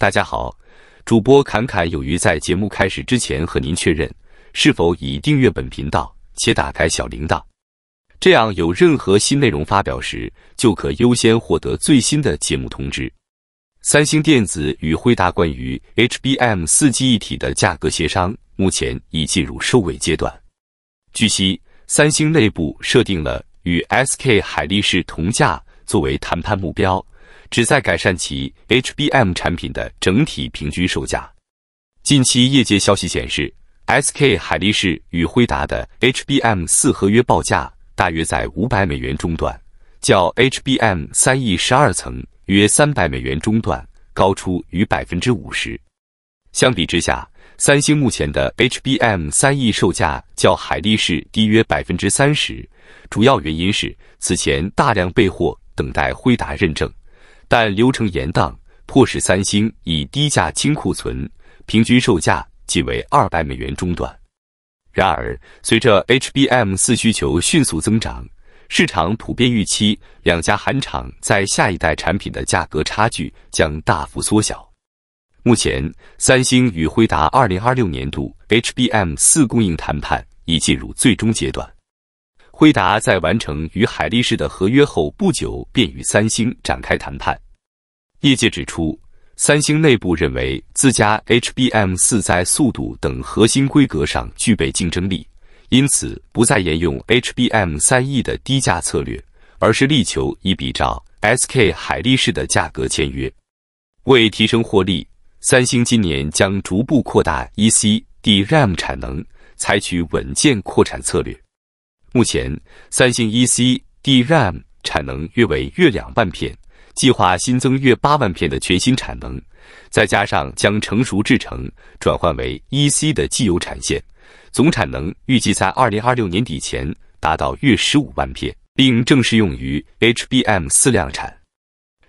大家好，主播侃侃有余在节目开始之前和您确认，是否已订阅本频道且打开小铃铛，这样有任何新内容发表时，就可优先获得最新的节目通知。三星电子与辉达关于 HBM 四 G 一体的价格协商，目前已进入收尾阶段。据悉，三星内部设定了与 SK 海力士同价作为谈判目标。旨在改善其 HBM 产品的整体平均售价。近期业界消息显示，SK 海力士与辉达的 HBM 四合约报价大约在五百美元中段，较 HBM 三 E 十二层约三百美元中段高出逾百分之五十。相比之下，三星目前的 HBM 三 E 售价较海力士低约百分之三十，主要原因是此前大量备货等待辉达认证。但流程延宕，迫使三星以低价清库存，平均售价仅为二百美元中段。然而，随着 HBM 四需求迅速增长，市场普遍预期两家韩厂在下一代产品的价格差距将大幅缩小。目前，三星与辉达二零二六年度 HBM 四供应谈判已进入最终阶段。辉达在完成与海力士的合约后不久，便与三星展开谈判。业界指出，三星内部认为自家 HBM 四在速度等核心规格上具备竞争力，因此不再沿用 HBM 三 E 的低价策略，而是力求以比照 SK 海力士的价格签约。为提升获利，三星今年将逐步扩大 EC DRAM 产能，采取稳健扩产策略。目前，三星 EC DRAM 产能约为约两万片，计划新增约八万片的全新产能，再加上将成熟制程转换为 EC 的既有产线，总产能预计在二零二六年底前达到约十五万片，并正式用于 HBM 四量产。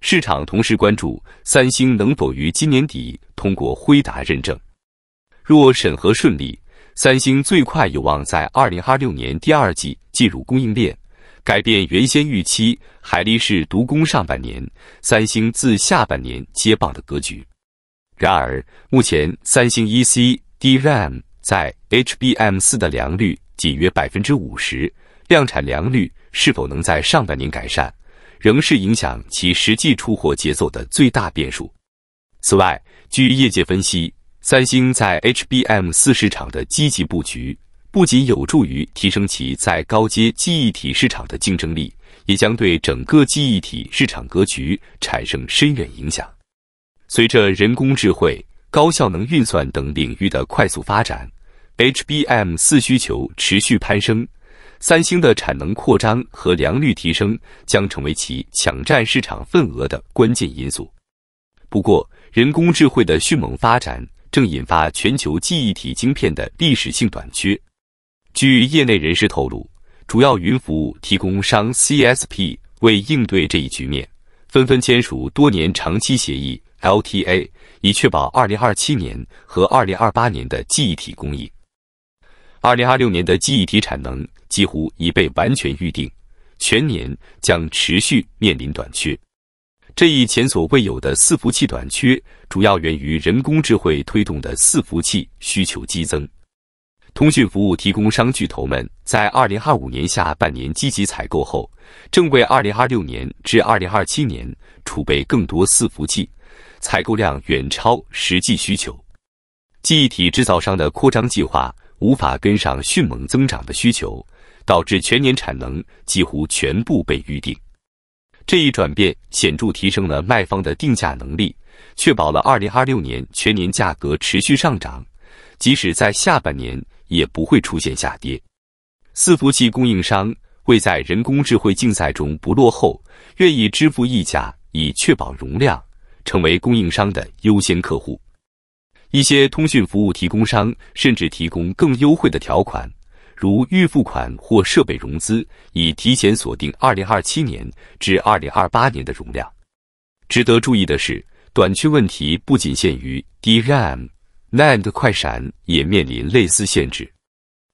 市场同时关注三星能否于今年底通过辉达认证，若审核顺利。三星最快有望在二零二六年第二季进入供应链，改变原先预期海力士独攻上半年，三星自下半年接棒的格局。然而，目前三星 EC DRAM 在 HBM 四的良率仅约百分之五十，量产良率是否能在上半年改善，仍是影响其实际出货节奏的最大变数。此外，据业界分析。三星在 HBM 四市场的积极布局，不仅有助于提升其在高阶记忆体市场的竞争力，也将对整个记忆体市场格局产生深远影响。随着人工智慧、高效能运算等领域的快速发展，HBM 四需求持续攀升，三星的产能扩张和良率提升将成为其抢占市场份额的关键因素。不过，人工智慧的迅猛发展。正引发全球记忆体晶片的历史性短缺。据业内人士透露，主要云服务提供商 CSP 为应对这一局面，纷纷签署多年长期协议 LTA，以确保2027年和2028年的记忆体供应。2026年的记忆体产能几乎已被完全预定，全年将持续面临短缺。这一前所未有的伺服器短缺，主要源于人工智慧推动的伺服器需求激增。通讯服务提供商巨头们在二零二五年下半年积极采购后，正为二零二六年至二零二七年储备更多伺服器，采购量远超实际需求。记忆体制造商的扩张计划无法跟上迅猛增长的需求，导致全年产能几乎全部被预定。这一转变显著提升了卖方的定价能力，确保了2026年全年价格持续上涨，即使在下半年也不会出现下跌。伺服器供应商为在人工智慧竞赛中不落后，愿意支付溢价以确保容量，成为供应商的优先客户。一些通讯服务提供商甚至提供更优惠的条款。如预付款或设备融资，以提前锁定二零二七年至二零二八年的容量。值得注意的是，短缺问题不仅限于 DRAM，NAND 快闪也面临类似限制。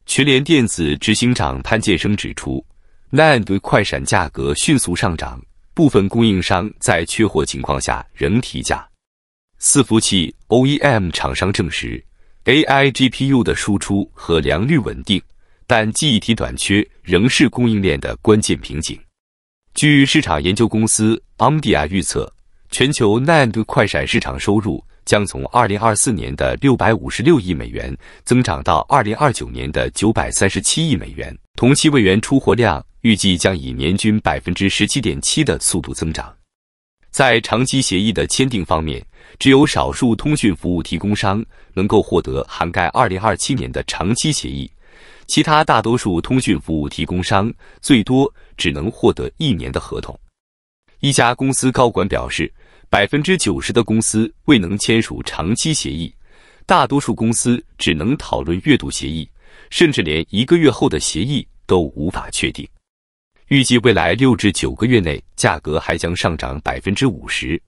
群联电子执行长潘建生指出，NAND 快闪价格迅速上涨，部分供应商在缺货情况下仍提价。伺服器 OEM 厂商证实，AI GPU 的输出和良率稳定，但记忆体短缺仍是供应链的关键瓶颈。据市场研究公司 Omdia 预测，全球 NAND 快闪市场收入将从2024年的656亿美元增长到2029年的937亿美元，同期位元出货量预计将以年均百分之十七点七的速度增长。在长期协议的签订方面，只有少数通讯服务提供商能够获得涵盖2027年的长期协议，其他大多数通讯服务提供商最多只能获得一年的合同。一家公司高管表示，百分之九十的公司未能签署长期协议，大多数公司只能讨论月度协议，甚至连一个月后的协议都无法确定。预计未来六至九个月内，价格还将上涨百分之五十。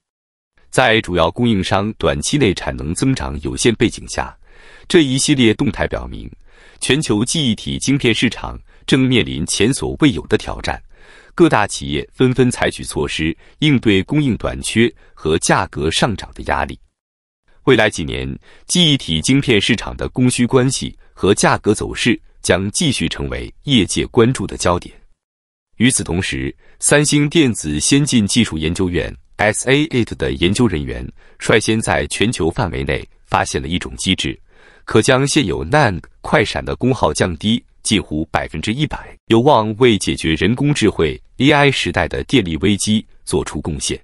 在主要供应商短期内产能增长有限背景下，这一系列动态表明，全球记忆体晶片市场正面临前所未有的挑战。各大企业纷纷采取措施应对供应短缺和价格上涨的压力。未来几年，记忆体晶片市场的供需关系和价格走势将继续成为业界关注的焦点。与此同时，三星电子先进技术研究院 （SA8） 的研究人员率先在全球范围内发现了一种机制，可将现有 NAND 快闪的功耗降低近乎百分之一百，有望为解决人工智慧 AI 时代的电力危机做出贡献。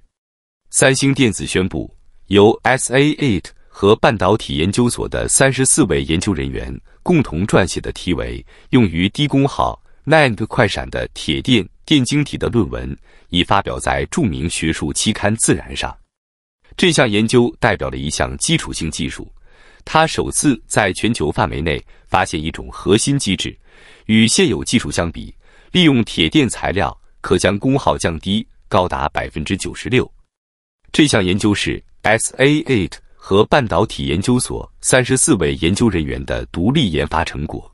三星电子宣布，由 SA8 和半导体研究所的三十四位研究人员共同撰写的题为《用于低功耗》。NAND 快闪的铁电电晶体的论文已发表在著名学术期刊《自然》上。这项研究代表了一项基础性技术，它首次在全球范围内发现一种核心机制，与现有技术相比，利用铁电材料可将功耗降低高达百分之九十六。这项研究是 SA8 和半导体研究所三十四位研究人员的独立研发成果。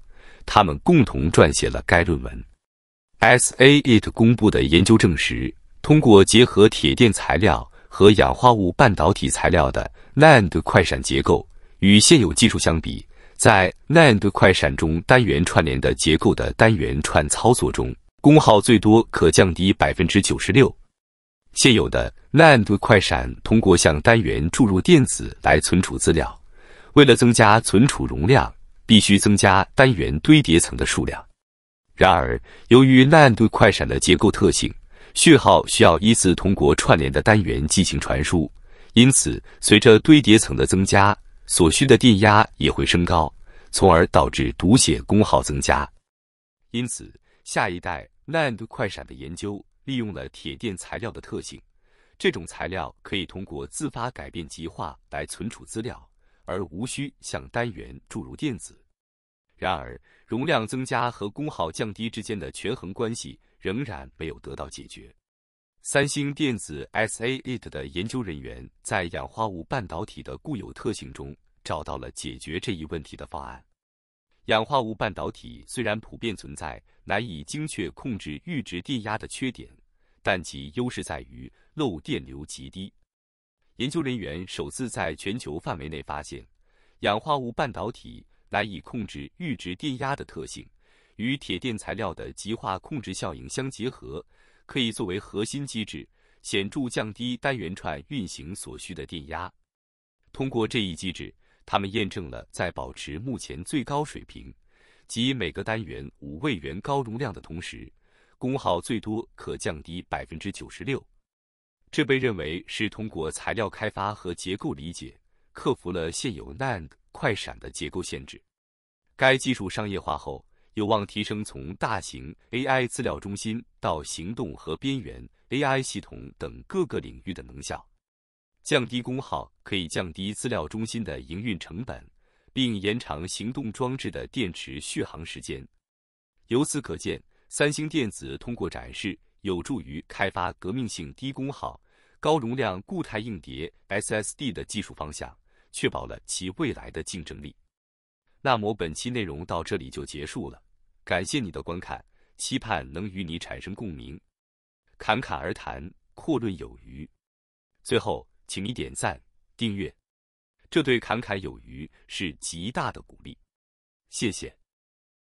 他们共同撰写了该论文。SA8 公布的研究证实，通过结合铁电材料和氧化物半导体材料的 NAND 快闪结构，与现有技术相比，在 NAND 快闪中单元串联的结构的单元串操作中，功耗最多可降低百分之九十六。现有的 NAND 快闪通过向单元注入电子来存储资料，为了增加存储容量。必须增加单元堆叠层的数量。然而，由于 NAND 快闪的结构特性，讯号需要依次通过串联的单元进行传输，因此随着堆叠层的增加，所需的电压也会升高，从而导致读写功耗增加。因此，下一代 NAND 快闪的研究利用了铁电材料的特性，这种材料可以通过自发改变极化来存储资料。而无需向单元注入电子。然而，容量增加和功耗降低之间的权衡关系仍然没有得到解决。三星电子 SA8 的研究人员在氧化物半导体的固有特性中找到了解决这一问题的方案。氧化物半导体虽然普遍存在难以精确控制阈值电压的缺点，但其优势在于漏电流极低。研究人员首次在全球范围内发现，氧化物半导体难以控制阈值电压的特性，与铁电材料的极化控制效应相结合，可以作为核心机制，显著降低单元串运行所需的电压。通过这一机制，他们验证了在保持目前最高水平，即每个单元五位元高容量的同时，功耗最多可降低百分之九十六。这被认为是通过材料开发和结构理解，克服了现有 NAND 快闪的结构限制。该技术商业化后，有望提升从大型 AI 资料中心到行动和边缘 AI 系统等各个领域的能效。降低功耗可以降低资料中心的营运成本，并延长行动装置的电池续航时间。由此可见，三星电子通过展示。有助于开发革命性低功耗、高容量固态硬碟 SSD 的技术方向，确保了其未来的竞争力。那么本期内容到这里就结束了，感谢你的观看，期盼能与你产生共鸣。侃侃而谈，阔论有余。最后，请你点赞、订阅。这对侃侃有余是极大的鼓励。谢谢。